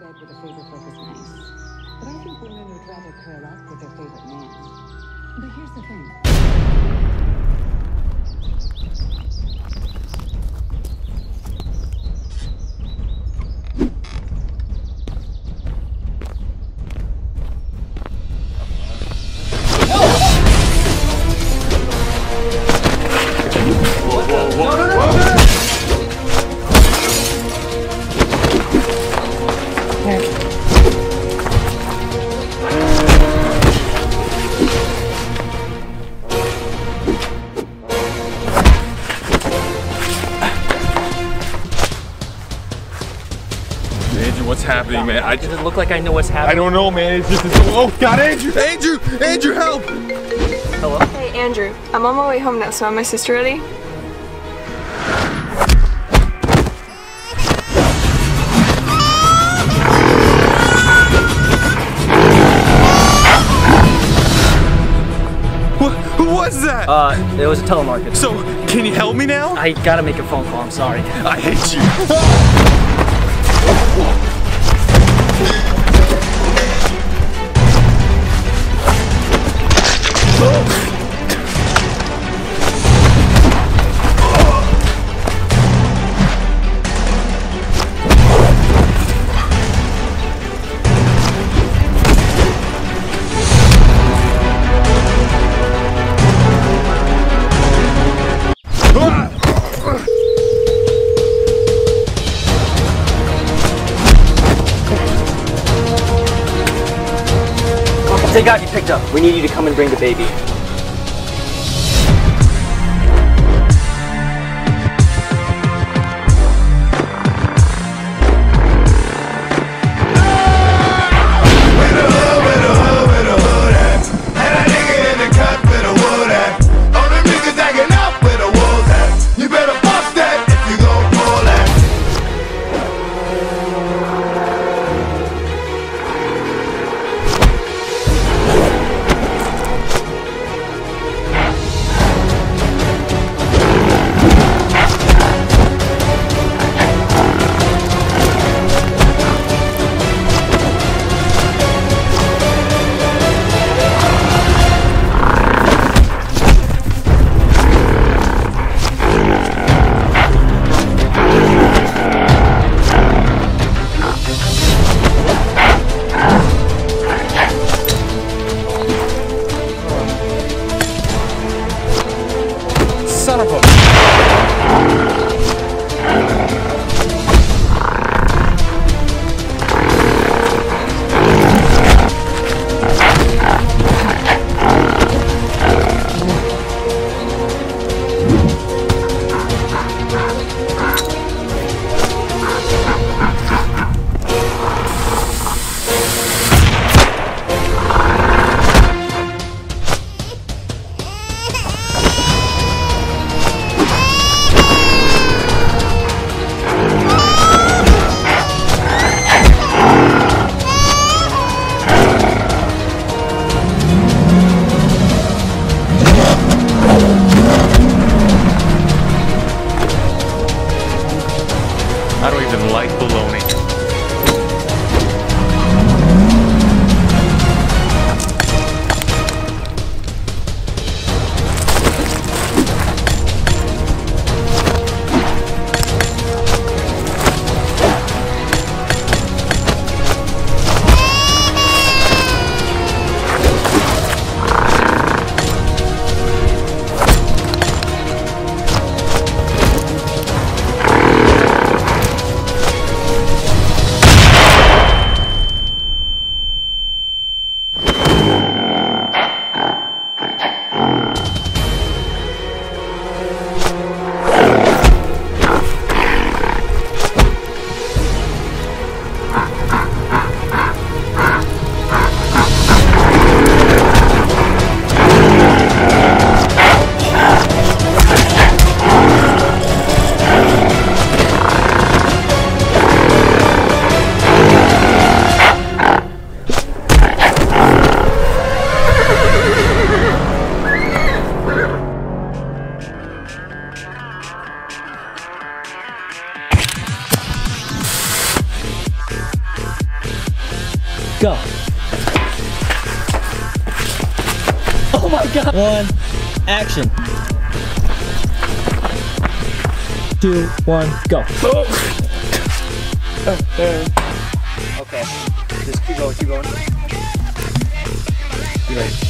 bed with a favorite book is nice. But I think women would rather curl up with their favorite man. But here's the thing. What's happening, man? I Does just, it look like I know what's happening? I don't know, man. It's just, it's, oh, God, Andrew, Andrew, Andrew, help! Hello? Hey, Andrew. I'm on my way home now, so am my sister ready? Uh, it was a telemarketer. so, can you help me now? I gotta make a phone call, I'm sorry. I hate you. They got you picked up. We need you to come and bring the baby. son of a baloney. go. Oh my god. One, action. Two, one, go. okay. Just keep going, keep going. Keep going.